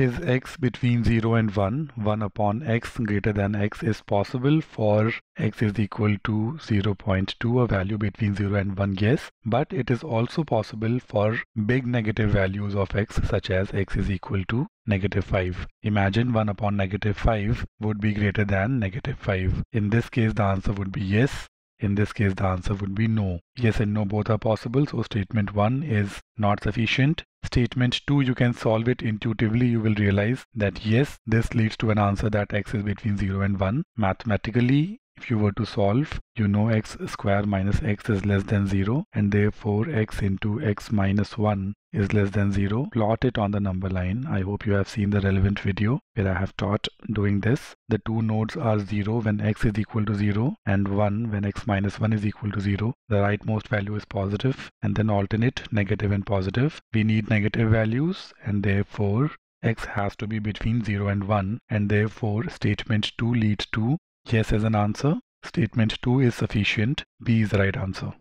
Is x between 0 and 1, 1 upon x greater than x is possible for x is equal to 0.2, a value between 0 and 1, yes. But it is also possible for big negative values of x such as x is equal to negative 5. Imagine 1 upon negative 5 would be greater than negative 5. In this case the answer would be yes in this case, the answer would be no. Yes and no both are possible, so statement 1 is not sufficient. Statement 2, you can solve it intuitively. You will realize that yes, this leads to an answer that x is between 0 and 1. Mathematically, if you were to solve, you know x square minus x is less than 0 and therefore x into x minus 1 is less than 0. Plot it on the number line. I hope you have seen the relevant video where I have taught doing this. The two nodes are 0 when x is equal to 0 and 1 when x minus 1 is equal to 0. The rightmost value is positive and then alternate negative and positive. We need negative values and therefore x has to be between 0 and 1 and therefore statement 2 leads to Yes as an answer. Statement 2 is sufficient. B is the right answer.